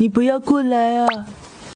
你不要过来啊！